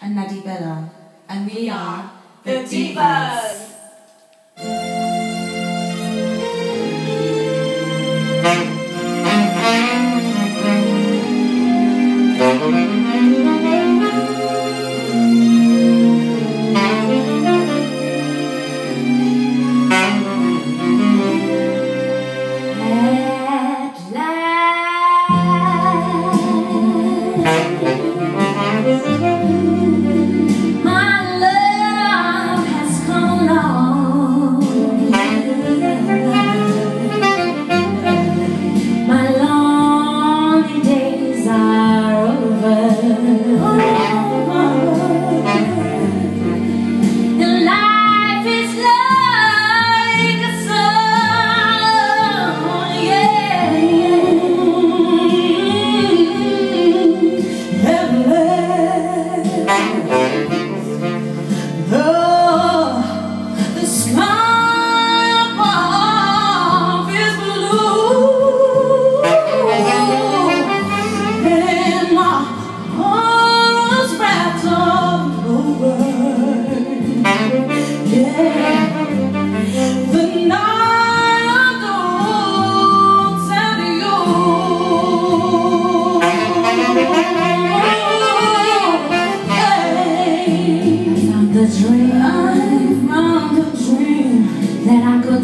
And Nadi Bella. And we are the Divas. Divas.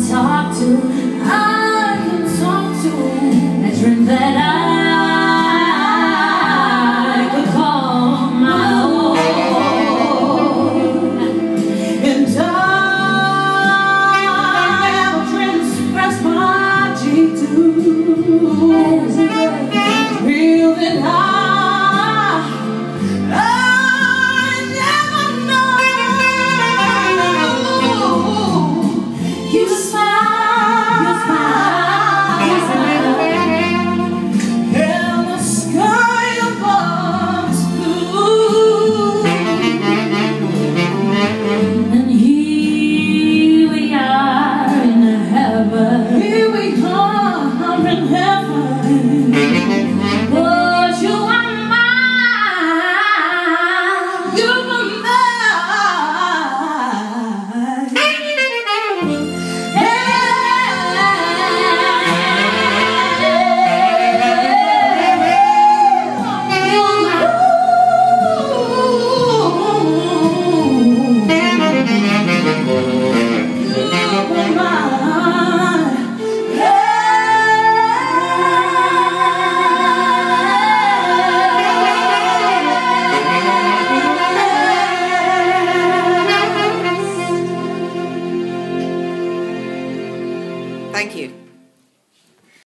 talk to. I